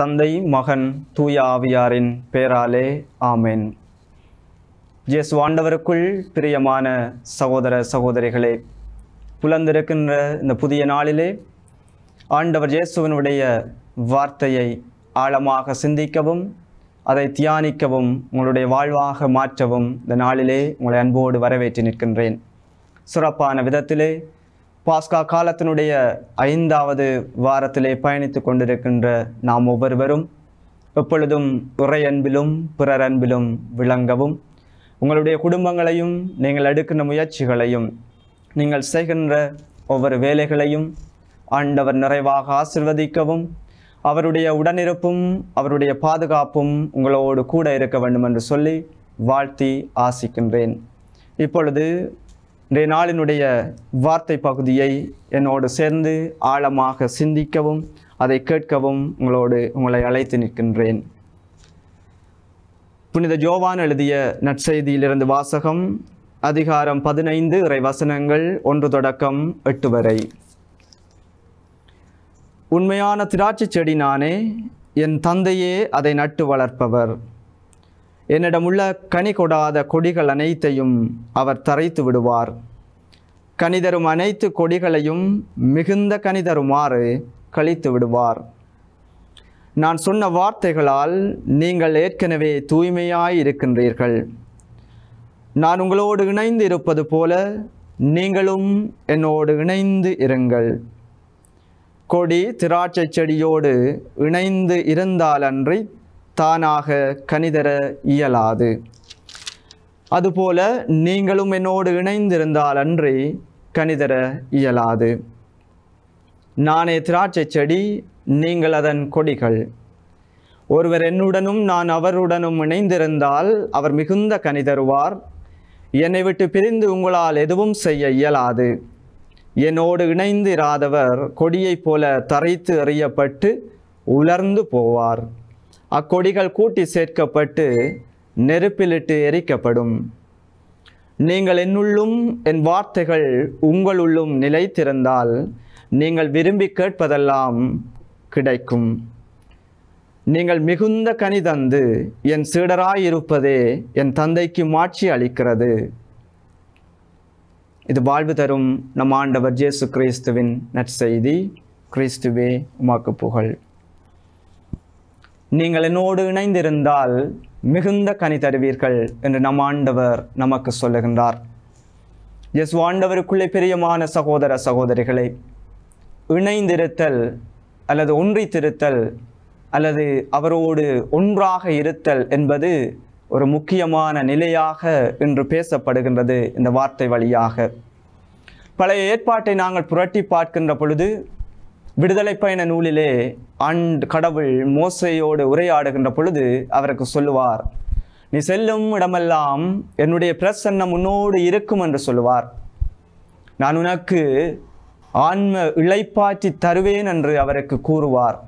தந்தை மகன் தூய ஆவியாரின் பேராலே ஆமேன். இயேசு ஆண்டவருக்குள் பிரியமான சகோதர சகோதரிகளே புலந்திருக்கின்ற இந்த புதிய நாளிலே ஆண்டவர் இயேசுவினுடைய வார்த்தையை ஆழமாக சிந்திக்கவும் அதை தியானிக்கவும் உங்களுடைய வாழ்வாக மாற்றவும் இந்த நாளிலே உங்களை அன்போடு வரவேற்று நிற்கின்றேன். சிறப்பான விதத்திலே பாஸ்கா காலத்தினுடைய ஐந்தாவது வாரத்திலே பயணித்து கொண்டிருக்கின்ற நாம் ஒவ்வொருவரும் எப்பொழுதும் உரை அன்பிலும் பிறர் அன்பிலும் விளங்கவும் உங்களுடைய குடும்பங்களையும் நீங்கள் எடுக்கின்ற முயற்சிகளையும் நீங்கள் செய்கின்ற ஒவ்வொரு வேலைகளையும் ஆண்டவர் நிறைவாக ஆசிர்வதிக்கவும் அவருடைய உடனிருப்பும் அவருடைய பாதுகாப்பும் உங்களோடு கூட இருக்க வேண்டும் என்று சொல்லி வாழ்த்தி ஆசிக்கின்றேன். இப்பொழுது இன்றைய நாளினுடைய வார்த்தை பகுதியை என்னோடு சேர்ந்து ஆழமாக சிந்திக்கவும் அதை கேட்கவும் உங்களோடு உங்களை அழைத்து நிற்கின்றேன். புனித ஜோவான் எழுதிய நற்செய்தியிலிருந்து வாசகம் அதிகாரம் பதினைந்து இறை வசனங்கள் ஒன்று தொடக்கம் எட்டு வரை. உண்மையான திராட்சை செடி நானே என் தந்தையே அதை நட்டு வளர்ப்பவர். என்னிடமுள்ள கனி கொடாத கொடிகள் அனைத்தையும் அவர் தரைத்து விடுவார். கனிதரும் அனைத்து கொடிகளையும் மிகுந்த கனிதருமாறு கழித்து விடுவார். நான் சொன்ன வார்த்தைகளால் நீங்கள் ஏற்கனவே தூய்மையாய் இருக்கின்றீர்கள். நான் உங்களோடு இணைந்து இருப்பது போல நீங்களும் என்னோடு இணைந்து இருங்கள். கொடி திராட்சை செடியோடு இணைந்து இருந்தாலன்றி தானாக கணிதர இயலாது. அதுபோல நீங்களும் என்னோடு இணைந்திருந்தால் அன்றி கணிதர இயலாது. நானே திராட்சை செடி நீங்கள் அதன் கொடிகள். ஒருவர் என்னுடனும் நான் அவருடனும் இணைந்திருந்தால் அவர் மிகுந்த கணிதருவார். என்னை விட்டு பிரிந்து உங்களால் எதுவும் செய்ய இயலாது. என்னோடு இணைந்து இராதவர் கொடியைப் போல தரைத்து எறியப்பட்டு உலர்ந்து போவார். அக்கொடிகள் கூட்டி சேர்க்கப்பட்டு நெருப்பிலிட்டு எரிக்கப்படும். நீங்கள் என்னுள்ளும் என் வார்த்தைகள் உங்களுள்ளும் நிலைத்திருந்தால் நீங்கள் விரும்பி கேட்பதெல்லாம் கிடைக்கும். நீங்கள் மிகுந்த கனி தந்து என் சீடராயிருப்பதே என் தந்தைக்கு மாட்சி அளிக்கிறது. இது வாழ்வு தரும் நம் ஆண்டவர் ஜேசு கிறிஸ்துவின் நற்செய்தி. கிறிஸ்துவே உமாக்கு புகழ். நீங்கள் என்னோடு இணைந்திருந்தால் மிகுந்த கனி தருவீர்கள் என்று நம் ஆண்டவர் நமக்கு சொல்லுகின்றார். எஸ் ஆண்டவருக்குள்ளே பிரியமான சகோதர சகோதரிகளை இணைந்திருத்தல் அல்லது ஒன்றித்திருத்தல் அல்லது அவரோடு ஒன்றாக இருத்தல் என்பது ஒரு முக்கியமான நிலையாக இன்று பேசப்படுகின்றது இந்த வார்த்தை வழியாக. பழைய ஏற்பாட்டை நாங்கள் புரட்டி பார்க்கின்ற பொழுது விடுதலை பயண நூலிலே ஆண்டு கடவுள் மோசையோடு உரையாடுகின்ற பொழுது அவருக்கு சொல்லுவார் நீ செல்லும் இடமெல்லாம் என்னுடைய பிரசன்னம் உன்னோடு இருக்கும் என்று சொல்லுவார். நான் உனக்கு ஆன்ம இழைப்பாற்றி தருவேன் என்று அவருக்கு கூறுவார்.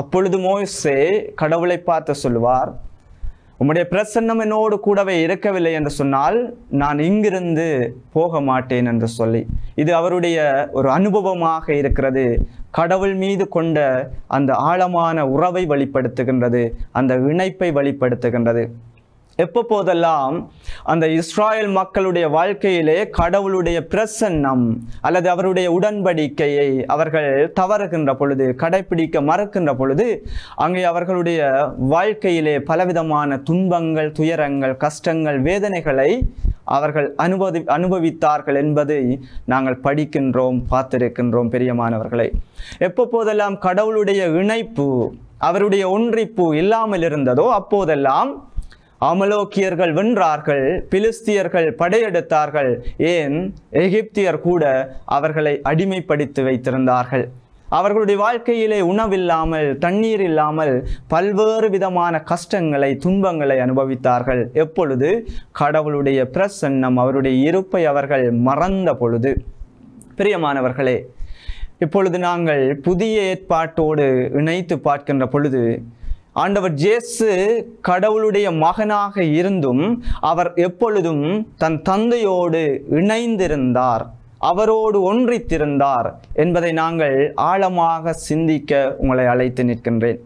அப்பொழுது மோசே கடவுளை பார்த்து சொல்லுவார் உம்முடைய பிரசன்னம் என்னோடு கூடவே இருக்கவில்லை என்று சொன்னால் நான் இங்கிருந்து போக மாட்டேன் என்று சொல்லி இது அவருடைய ஒரு அனுபவமாக இருக்கிறது. கடவுள் மீது கொண்ட அந்த ஆழமான உறவை வெளிப்படுத்துகின்றது அந்த இணைப்பை வெளிப்படுத்துகின்றது. எப்போ போதெல்லாம் அந்த இஸ்ராயல் மக்களுடைய வாழ்க்கையிலே கடவுளுடைய பிரசன்னம் அல்லது அவருடைய உடன்படிக்கையை அவர்கள் தவறுகின்ற பொழுது கடைபிடிக்க மறக்கின்ற பொழுது அங்கே அவர்களுடைய வாழ்க்கையிலே பலவிதமான துன்பங்கள் துயரங்கள் கஷ்டங்கள் வேதனைகளை அவர்கள் அனுபவி அனுபவித்தார்கள் என்பதை நாங்கள் படிக்கின்றோம் பார்த்திருக்கின்றோம் பெரியமானவர்களை. எப்போ போதெல்லாம் கடவுளுடைய இணைப்பு அவருடைய ஒன்றிப்பு இல்லாமல் இருந்ததோ அப்போதெல்லாம் அமலோக்கியர்கள் வென்றார்கள் பிலிஸ்தியர்கள் படையெடுத்தார்கள். ஏன்? எகிப்தியர் கூட அவர்களை அடிமைப்படுத்தி வைத்திருந்தார்கள். அவர்களுடைய வாழ்க்கையிலே உணவில்லாமல் தண்ணீர் இல்லாமல் பல்வேறு விதமான கஷ்டங்களை துன்பங்களை அனுபவித்தார்கள். எப்பொழுது? கடவுளுடைய பிரசன்னம் அவருடைய இருப்பை அவர்கள் மறந்த பொழுது. பிரியமானவர்களே இப்பொழுது நாங்கள் புதிய ஏற்பாட்டோடு இணைத்து பார்க்கின்ற பொழுது ஆண்டவர் ஜேசு கடவுளுடைய மகனாக இருந்தும் அவர் எப்பொழுதும் தன் தந்தையோடு இணைந்திருந்தார். அவரோடு ஒன்றித்திருந்தார் என்பதை நாங்கள் ஆழமாக சிந்திக்க உங்களை அழைத்து நிற்கின்றேன்.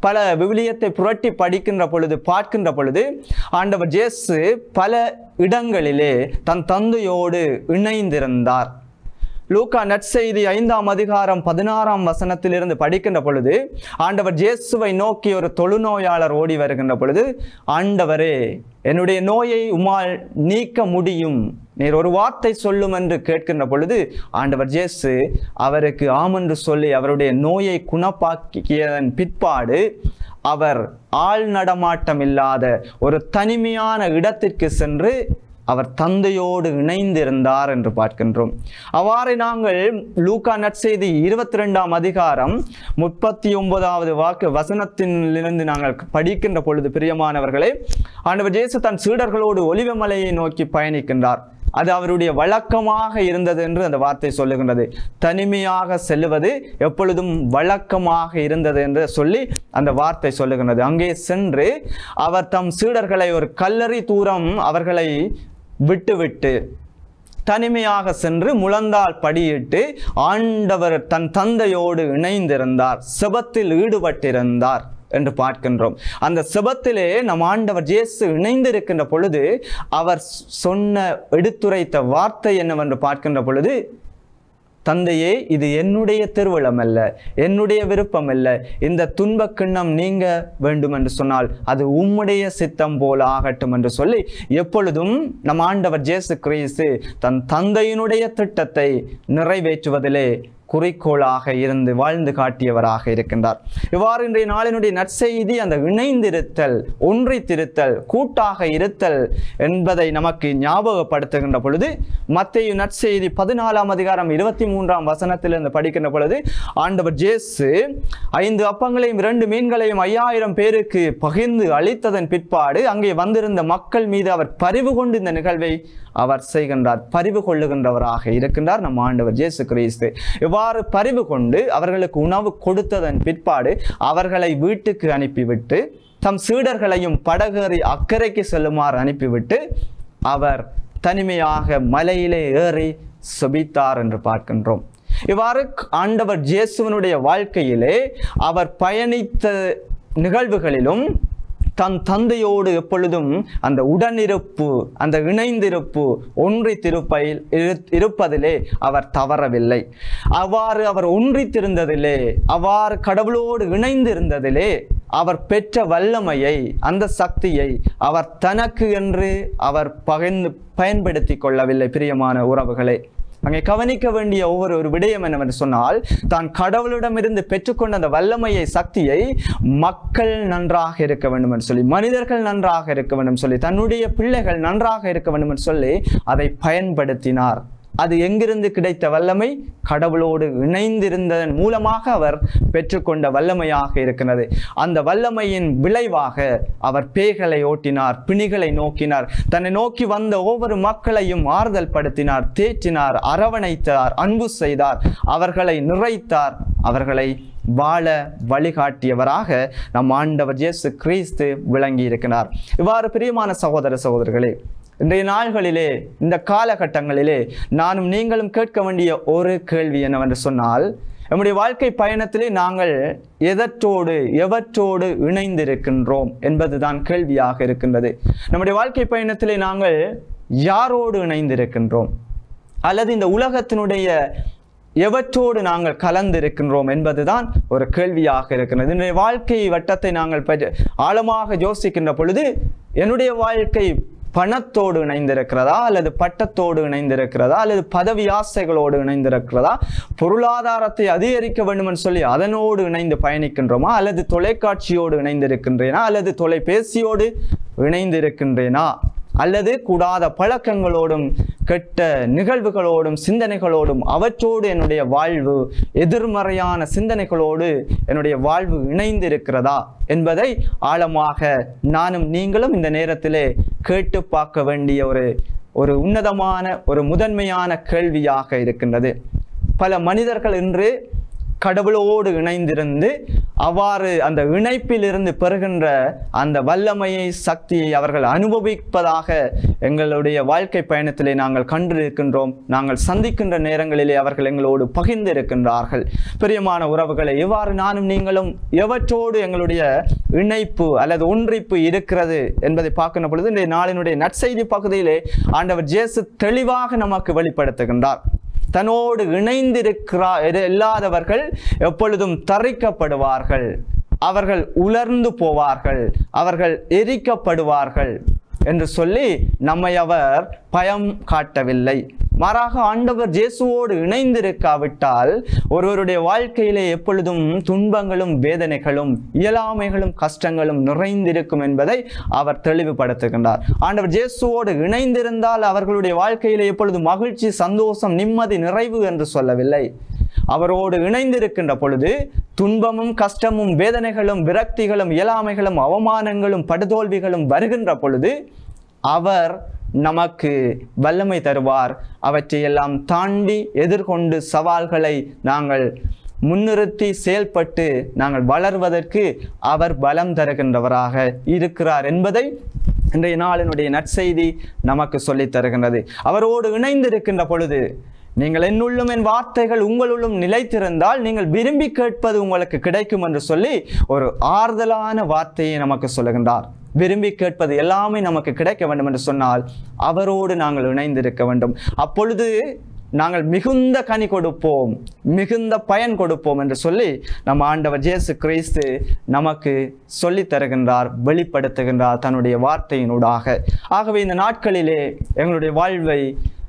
பல விவிலியத்தை புரட்டி படிக்கின்ற பொழுது பார்க்கின்ற பொழுது ஆண்டவர் ஜேசு பல இடங்களிலே தன் தந்தையோடு இணைந்திருந்தார். லூக்கா நற்செய்தி ஐந்தாம் அதிகாரம் பதினாறாம் வசனத்திலிருந்து படிக்கின்ற பொழுது ஆண்டவர் ஜேசுவை நோக்கி ஒரு தொழுநோயாளர் ஓடி வருகின்ற பொழுது ஆண்டவரே என்னுடைய நோயை உமால் நீக்க முடியும். நீர் ஒரு வார்த்தை சொல்லும் என்று கேட்கின்ற பொழுது ஆண்டவர் ஜேசு அவருக்கு ஆமென்று சொல்லி அவருடைய நோயை குணப்பாக்கியதன் பிற்பாடு அவர் ஆள் நடமாட்டம் இல்லாத ஒரு தனிமையான இடத்திற்கு சென்று அவர் தந்தையோடு இணைந்திருந்தார் என்று பார்க்கின்றோம். அவ்வாறு நாங்கள் லூகா நற்செய்தி இருபத்தி ரெண்டாம் அதிகாரம் முப்பத்தி ஒன்பதாவது வாக்கு வசனத்திலிருந்து நாங்கள் படிக்கின்ற பொழுது பிரியமானவர்களே ஆண்டவர் ஜேசு தன் சீடர்களோடு ஒலிவமலையை நோக்கி பயணிக்கின்றார். அது அவருடைய வழக்கமாக இருந்தது என்று அந்த வார்த்தை சொல்லுகின்றது. தனிமையாக செல்லுவது எப்பொழுதும் வழக்கமாக இருந்தது என்று சொல்லி அந்த வார்த்தை சொல்லுகின்றது. அங்கே சென்று அவர் தம் சீடர்களை ஒரு கல்லறி தூரம் அவர்களை விட்டுவிட்டு தனிமையாக சென்று முழந்தால் படியிட்டு ஆண்டவர் தன் தந்தையோடு இணைந்திருந்தார். செபத்தில் ஈடுபட்டிருந்தார் என்று பார்க்கின்றோம். அந்த செபத்திலே நம் ஆண்டவர் இயேசு இணைந்திருக்கின்ற பொழுது அவர் சொன்ன எடுத்துரைத்த வார்த்தை என்னவென்று பார்க்கின்ற பொழுது தந்தையே இது என்னுடைய திருவிழம் அல்ல என்னுடைய விருப்பம் அல்ல இந்த துன்ப கிண்ணம் நீங்க வேண்டும் என்று சொன்னால் அது உம்முடைய சித்தம் போல ஆகட்டும் என்று சொல்லி எப்பொழுதும் நம் ஆண்டவர் ஜேசு கிறிஸ்து தன் தந்தையினுடைய திட்டத்தை நிறைவேற்றுவதிலே குறிக்கோளாக இருந்து வாழ்ந்து காட்டியவராக இருக்கின்றார். இவ்வாறு இன்றைய நாளினுடைய நற்செய்தி அந்த இணைந்திருத்தல் ஒன்றித்திருத்தல் கூட்டாக இருத்தல் என்பதை நமக்கு ஞாபகப்படுத்துகின்ற பொழுது மத்திய நற்செய்தி பதினாலாம் அதிகாரம் இருபத்தி மூன்றாம் வசனத்திலிருந்து படிக்கின்ற பொழுது ஆண்டவர் ஜேசு ஐந்து அப்பங்களையும் இரண்டு மீன்களையும் ஐயாயிரம் பேருக்கு பகிர்ந்து அளித்ததன் பிற்பாடு அங்கே வந்திருந்த மக்கள் மீது அவர் பரிவு கொண்டு இந்த நிகழ்வை அவர் செய்கின்றார். பரிவு கொள்ளுகின்றவராக இருக்கின்றார் நம் ஆண்டவர் ஜேசு கிறிஸ்து. இவ்வாறு பரிவு கொண்டு அவர்களுக்கு உணவு கொடுத்ததன் பிற்பாடு அவர்களை வீட்டுக்கு அனுப்பிவிட்டு தம் சீடர்களையும் படகேறி அக்கறைக்கு செல்லுமாறு அனுப்பிவிட்டு அவர் தனிமையாக மலையிலே ஏறி சுபித்தார் என்று பார்க்கின்றோம். இவ்வாறு ஆண்டவர் ஜேசுவனுடைய வாழ்க்கையிலே அவர் பயணித்த நிகழ்வுகளிலும் தன் தந்தையோடு எப்பொழுதும் அந்த உடனிருப்பு அந்த இணைந்திருப்பு ஒன்றித்திருப்பையில் இரு- இருப்பதிலே அவர் தவறவில்லை. அவ்வாறு அவர் ஒன்றித்திருந்ததிலே அவ்வாறு கடவுளோடு இணைந்திருந்ததிலே அவர் பெற்ற வல்லமையை அந்த சக்தியை அவர் தனக்கு என்று அவர் பகிர்ந்து பயன்படுத்தி கொள்ளவில்லை பிரியமான உறவுகளை. அங்கே கவனிக்க வேண்டிய ஒவ்வொரு ஒரு விடயம் என்னவென்று சொன்னால் தான் கடவுளிடமிருந்து பெற்றுக்கொண்ட அந்த வல்லமையை சக்தியை மக்கள் நன்றாக இருக்க வேண்டும் என்று சொல்லி மனிதர்கள் நன்றாக இருக்க வேண்டும் சொல்லி தன்னுடைய பிள்ளைகள் நன்றாக இருக்க வேண்டும் என்று சொல்லி அதை பயன்படுத்தினார். அது எங்கிருந்து கிடைத்த வல்லமை? கடவுளோடு இணைந்திருந்ததன் மூலமாக அவர் பெற்றுக்கொண்ட வல்லமையாக இருக்கிறது. அந்த வல்லமையின் விளைவாக அவர் பேய்களை ஓட்டினார் பிணிகளை நோக்கினார். தன்னை நோக்கி வந்த ஒவ்வொரு மக்களையும் ஆறுதல் படுத்தினார் தேற்றினார் அரவணைத்தார் அன்பு செய்தார். அவர்களை நிறைத்தார். அவர்களை வாழ வழிகாட்டியவராக நம் ஆண்டவர் இயேசு கிறிஸ்து விளங்கி இருக்கிறார் இவ்வாறு பிரியமான சகோதர சகோதரர்களே இன்றைய நாள்களிலே இந்த காலகட்டங்களிலே நானும் நீங்களும் கேட்க வேண்டிய ஒரு கேள்வி என்னவென்று சொன்னால் நம்முடைய வாழ்க்கை பயணத்திலே நாங்கள் எதற்றோடு எவற்றோடு இணைந்திருக்கின்றோம் என்பதுதான் கேள்வியாக இருக்கின்றது. நம்முடைய வாழ்க்கை பயணத்திலே நாங்கள் யாரோடு இணைந்திருக்கின்றோம்? அல்லது இந்த உலகத்தினுடைய எவற்றோடு நாங்கள் கலந்திருக்கின்றோம் என்பதுதான் ஒரு கேள்வியாக இருக்கிறது என்னுடைய வாழ்க்கை வட்டத்தை நாங்கள் ஆழமாக யோசிக்கின்ற பொழுது என்னுடைய வாழ்க்கை பணத்தோடு இணைந்திருக்கிறதா அல்லது பட்டத்தோடு இணைந்திருக்கிறதா அல்லது பதவி ஆசைகளோடு இணைந்திருக்கிறதா? பொருளாதாரத்தை அதிகரிக்க வேண்டும்னு சொல்லி அதனோடு இணைந்து பயணிக்கின்றோமா? அல்லது தொலைக்காட்சியோடு இணைந்திருக்கின்றேனா? அல்லது தொலைபேசியோடு இணைந்திருக்கின்றேனா? அல்லது கூடாத பழக்கங்களோடும் கெட்ட நிகழ்வுகளோடும் சிந்தனைகளோடும் அவற்றோடு என்னுடைய வாழ்வு எதிர்மறையான சிந்தனைகளோடு என்னுடைய வாழ்வு இணைந்திருக்கிறதா என்பதை ஆழமாக நானும் நீங்களும் இந்த நேரத்திலே கேட்டு பார்க்க வேண்டிய ஒரு ஒரு உன்னதமான ஒரு முதன்மையான கேள்வியாக இருக்கின்றது. பல மனிதர்கள் இன்று கடவுளோடு இணைந்திருந்து அவ்வாறு அந்த இணைப்பிலிருந்து பெறுகின்ற அந்த வல்லமையை சக்தியை அவர்கள் அனுபவிப்பதாக எங்களுடைய வாழ்க்கை பயணத்திலே நாங்கள் கண்டிருக்கின்றோம். நாங்கள் சந்திக்கின்ற நேரங்களிலே அவர்கள் எங்களோடு பகிர்ந்து இருக்கின்றார்கள் பிரியமான உறவுகளை இவ்வாறு நானும் நீங்களும் எவற்றோடு எங்களுடைய இணைப்பு அல்லது ஒன்றிப்பு இருக்கிறது என்பதை பார்க்கின்ற பொழுது இந்த நாளினுடைய நற்செய்தி பகுதியிலே ஆண்டவர் ஜேசு தெளிவாக நமக்கு வெளிப்படுத்துகின்றார். தன்னோடு இணைந்திருக்கிறா இல்லாதவர்கள் எப்பொழுதும் தரிக்கப்படுவார்கள். அவர்கள் உலர்ந்து போவார்கள் அவர்கள் எரிக்கப்படுவார்கள் என்று சொல்லி நம்மை அவர் பயம் காட்டவில்லை. மாறாக ஆண்டவர் ஜேசுவோடு இணைந்திருக்காவிட்டால் ஒருவருடைய வாழ்க்கையிலே எப்பொழுதும் துன்பங்களும் வேதனைகளும் இயலாமைகளும் கஷ்டங்களும் நிறைந்திருக்கும் என்பதை அவர் தெளிவுபடுத்துகின்றார். ஆண்டவர் ஜேசுவோடு இணைந்திருந்தால் அவர்களுடைய வாழ்க்கையிலே எப்பொழுதும் மகிழ்ச்சி சந்தோஷம் நிம்மதி நிறைவு என்று சொல்லவில்லை. அவரோடு இணைந்திருக்கின்ற பொழுது துன்பமும் கஷ்டமும் வேதனைகளும் விரக்திகளும் இயலாமைகளும் அவமானங்களும் படுதோல்விகளும் வருகின்ற பொழுது அவர் நமக்கு வல்லமை தருவார். அவற்றையெல்லாம் தாண்டி எதிர்கொண்டு சவால்களை நாங்கள் முன்னிறுத்தி செயல்பட்டு நாங்கள் வளர்வதற்கு அவர் பலம் தருகின்றவராக இருக்கிறார் என்பதை இன்றைய நாளினுடைய நற்செய்தி நமக்கு சொல்லித் தருகின்றது. அவரோடு இணைந்திருக்கின்ற பொழுது நீங்கள் என்னுள்ளும் என் வார்த்தைகள் உங்களுள்ளும் நிலைத்திருந்தால் நீங்கள் விரும்பி கேட்பது உங்களுக்கு கிடைக்கும் என்று சொல்லி ஒரு ஆறுதலான வார்த்தையை நமக்கு சொல்லுகின்றார். விரும்பி கேட்பது எல்லாமே நமக்கு கிடைக்க வேண்டும் என்று சொன்னால் அவரோடு நாங்கள் இணைந்திருக்க வேண்டும். அப்பொழுது நாங்கள் மிகுந்த கனி கொடுப்போம் மிகுந்த பயன் கொடுப்போம் என்று சொல்லி நம்ம ஆண்டவர் ஜேசு கிறிஸ்து நமக்கு சொல்லித் தருகின்றார் வெளிப்படுத்துகின்றார் தன்னுடைய வார்த்தையினூடாக. ஆகவே இந்த நாட்களிலே எங்களுடைய வாழ்வை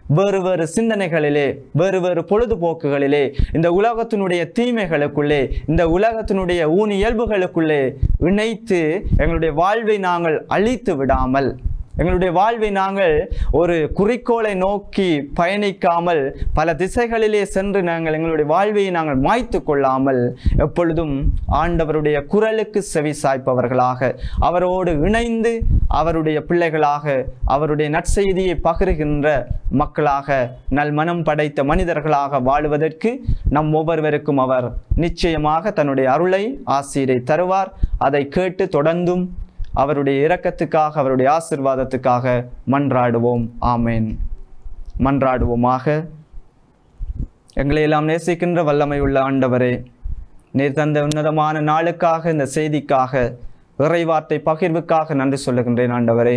வேறு வேறு சிந்தனைகளிலே வேறு வேறு பொழுதுபோக்குகளிலே இந்த உலகத்தினுடைய தீமைகளுக்குள்ளே இந்த உலகத்தினுடைய ஊனியல்புகளுக்குள்ளே இணைத்து எங்களுடைய வாழ்வை நாங்கள் அழித்து விடாமல் எங்களுடைய வாழ்வை நாங்கள் ஒரு குறிக்கோளை நோக்கி பயணிக்காமல் பல திசைகளிலே சென்று நாங்கள் எங்களுடைய வாழ்வையை நாங்கள் மாய்த்து கொள்ளாமல் எப்பொழுதும் ஆண்டவருடைய குரலுக்கு செவி சாய்ப்பவர்களாக அவரோடு இணைந்து அவருடைய பிள்ளைகளாக அவருடைய நற்செய்தியை பகிர்கின்ற மக்களாக நல் மனம் படைத்த மனிதர்களாக வாழுவதற்கு நம் ஒவ்வொருவருக்கும் அவர் நிச்சயமாக தன்னுடைய அருளை ஆசீரை தருவார். அதை கேட்டு தொடர்ந்தும் அவருடைய இரக்கத்துக்காக அவருடைய ஆசிர்வாதத்துக்காக மன்றாடுவோம். ஆமேன். மன்றாடுவோமாக. எங்களை எல்லாம் நேசிக்கின்ற வல்லமை உள்ள ஆண்டவரே நீர் தந்த உன்னதமான நாளுக்காக இந்த செய்திக்காக இறைவார்த்தை பகிர்வுக்காக நன்றி சொல்லுகின்றேன் ஆண்டவரே.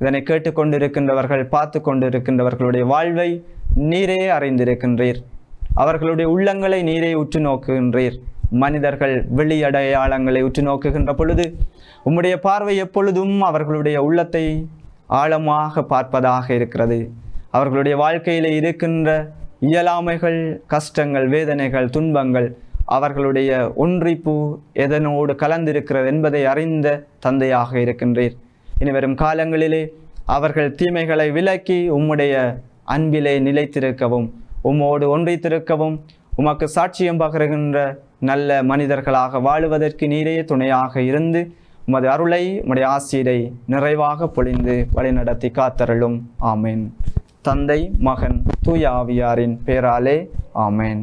இதனை கேட்டுக்கொண்டிருக்கின்றவர்கள் பார்த்து கொண்டிருக்கின்றவர்களுடைய வாழ்வை நீரே அறிந்திருக்கின்றீர். அவர்களுடைய உள்ளங்களை நீரே உற்று நோக்குகின்றீர். மனிதர்கள் வெளி அடையாளங்களை உற்று நோக்குகின்ற பொழுது உம்முடைய பார்வை எப்பொழுதும் அவர்களுடைய உள்ளத்தை ஆழமாக பார்ப்பதாக இருக்கிறது. அவர்களுடைய வாழ்க்கையில் இருக்கின்ற இயலாமைகள் கஷ்டங்கள் வேதனைகள் துன்பங்கள் அவர்களுடைய ஒன்றிப்பு எதனோடு கலந்திருக்கிறது என்பதை அறிந்த தந்தையாக இருக்கின்றீர். இனி வரும் காலங்களிலே அவர்கள் தீமைகளை விலக்கி உம்முடைய அன்பிலே நிலைத்திருக்கவும் உம்மோடு ஒன்றித்திருக்கவும் உமக்கு சாட்சியம் பகிர்கின்ற நல்ல மனிதர்களாக வாழுவதற்கு நீரே துணையாக இருந்து உமது அருளை உடைய ஆசீரை நிறைவாக பொழிந்து வழிநடத்தி காத்தருளும். ஆமேன். தந்தை மகன் தூய ஆவியாரின் பேராலே. ஆமேன்.